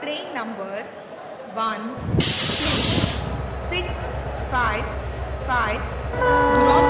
Train number 1, 6, 5, 5,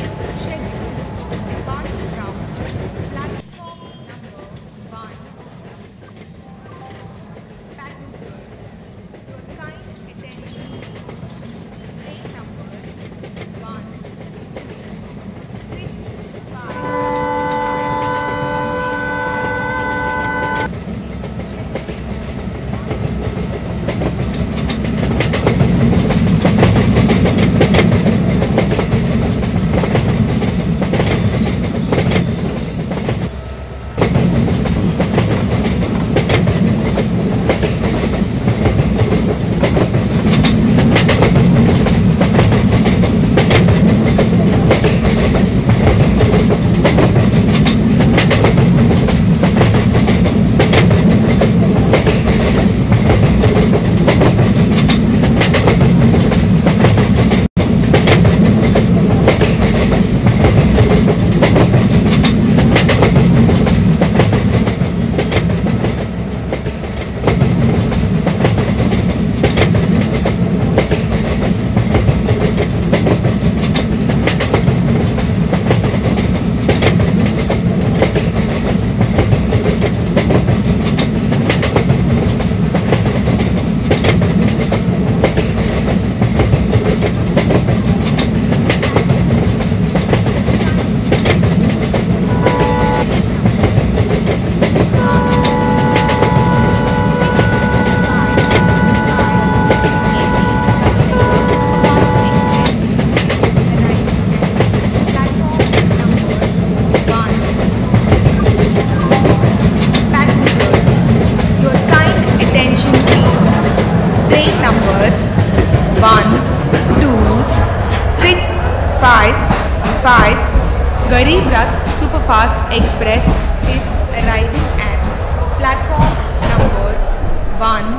Yes, Shelley. Body ground. Five Garib Rath superfast express is arriving at platform number one